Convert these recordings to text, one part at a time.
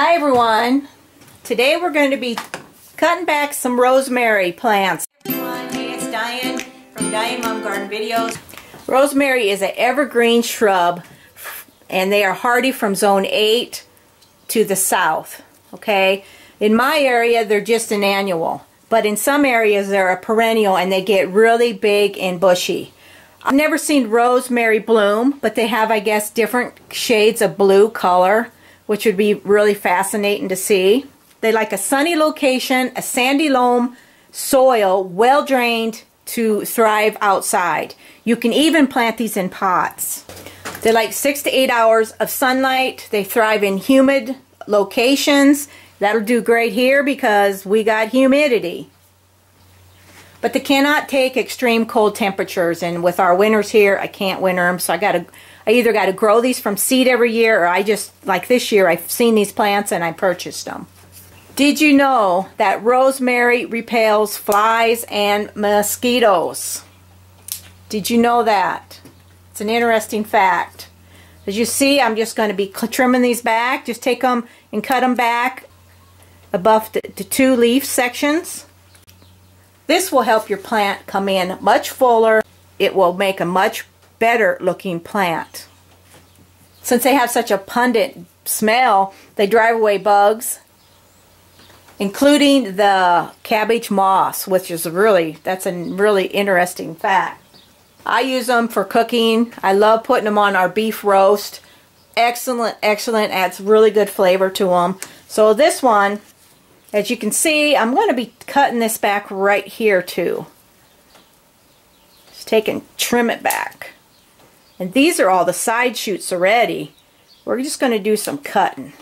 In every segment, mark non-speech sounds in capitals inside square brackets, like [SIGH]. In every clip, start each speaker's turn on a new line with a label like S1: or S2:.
S1: Hi everyone. Today we're going to be cutting back some rosemary plants. Everyone, hey it's Diane from Diane Mumm Garden Videos. Rosemary is an evergreen shrub and they are hardy from zone 8 to the south. Okay, in my area they're just an annual but in some areas they're a perennial and they get really big and bushy. I've never seen rosemary bloom, but they have, I guess, different shades of blue color which would be really fascinating to see. They like a sunny location, a sandy loam soil, well drained to thrive outside. You can even plant these in pots. They like six to eight hours of sunlight. They thrive in humid locations. That'll do great here because we got humidity. But they cannot take extreme cold temperatures and with our winters here, I can't winter them so I got to I either got to grow these from seed every year or I just, like this year, I've seen these plants and I purchased them. Did you know that rosemary repels flies and mosquitoes? Did you know that? It's an interesting fact. As you see, I'm just going to be trimming these back. Just take them and cut them back above the, the two leaf sections. This will help your plant come in much fuller. It will make a much better looking plant. Since they have such a pungent smell, they drive away bugs, including the cabbage moths, which is really, that's a really interesting fact. I use them for cooking. I love putting them on our beef roast. Excellent, excellent. Adds really good flavor to them. So this one, as you can see, I'm going to be cutting this back right here too. Just take and trim it back. And these are all the side shoots already. We're just going to do some cutting.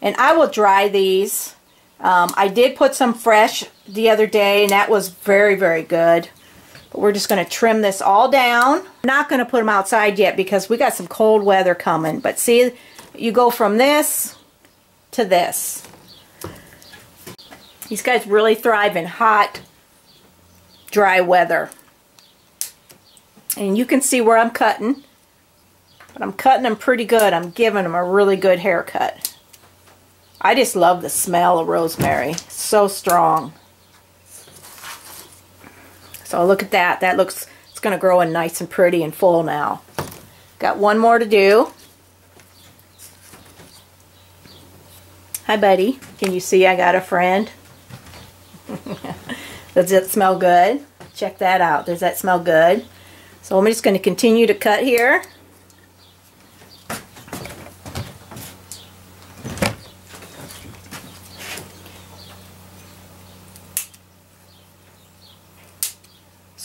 S1: And I will dry these. Um, I did put some fresh the other day, and that was very, very good. But we're just going to trim this all down. Not going to put them outside yet because we got some cold weather coming. But see, you go from this to this. These guys really thrive in hot, dry weather. And you can see where I'm cutting. But I'm cutting them pretty good. I'm giving them a really good haircut. I just love the smell of rosemary. so strong. So look at that. That looks, it's going to grow in nice and pretty and full now. Got one more to do. Hi, buddy. Can you see I got a friend? [LAUGHS] Does it smell good? Check that out. Does that smell good? So I'm just going to continue to cut here.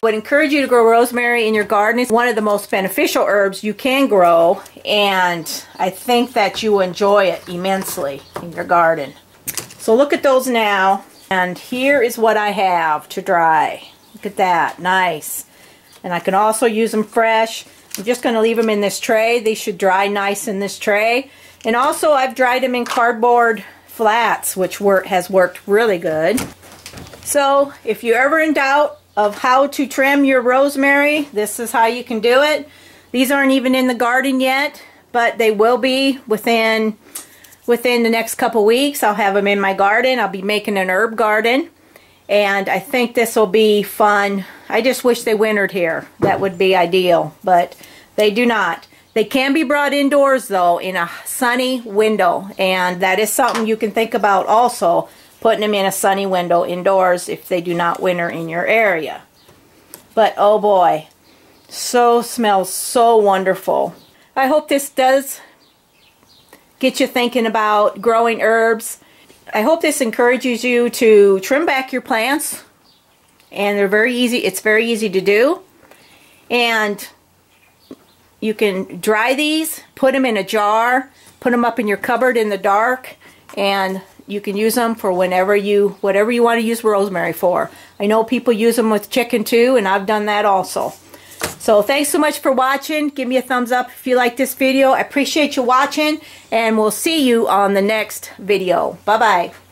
S1: Would encourage you to grow rosemary in your garden. It's one of the most beneficial herbs you can grow and I think that you enjoy it immensely in your garden. So look at those now and here is what I have to dry. Look at that, nice. And I can also use them fresh. I'm just going to leave them in this tray. They should dry nice in this tray. And also I've dried them in cardboard flats, which work, has worked really good. So if you're ever in doubt of how to trim your rosemary, this is how you can do it. These aren't even in the garden yet, but they will be within within the next couple weeks. I'll have them in my garden. I'll be making an herb garden. And I think this will be fun. I just wish they wintered here. That would be ideal, but they do not. They can be brought indoors though in a sunny window and that is something you can think about also putting them in a sunny window indoors if they do not winter in your area. But oh boy, so smells so wonderful. I hope this does get you thinking about growing herbs I hope this encourages you to trim back your plants and they're very easy it's very easy to do and you can dry these put them in a jar put them up in your cupboard in the dark and you can use them for whenever you whatever you want to use rosemary for I know people use them with chicken too and I've done that also so thanks so much for watching. Give me a thumbs up if you like this video. I appreciate you watching and we'll see you on the next video. Bye-bye.